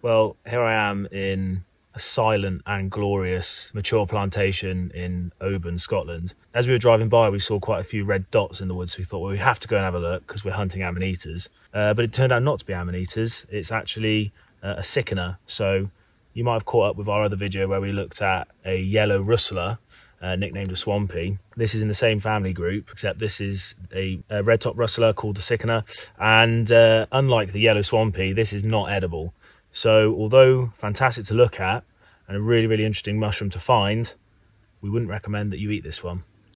Well, here I am in a silent and glorious mature plantation in Oban, Scotland. As we were driving by, we saw quite a few red dots in the woods. So we thought, well, we have to go and have a look because we're hunting amanitas. Uh, but it turned out not to be amanitas. It's actually uh, a sickener. So you might have caught up with our other video where we looked at a yellow russula uh, nicknamed a swampy. This is in the same family group, except this is a, a red top russula called the sickener. And uh, unlike the yellow swampy, this is not edible. So although fantastic to look at and a really, really interesting mushroom to find, we wouldn't recommend that you eat this one.